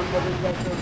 Batıyor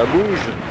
Ça bouge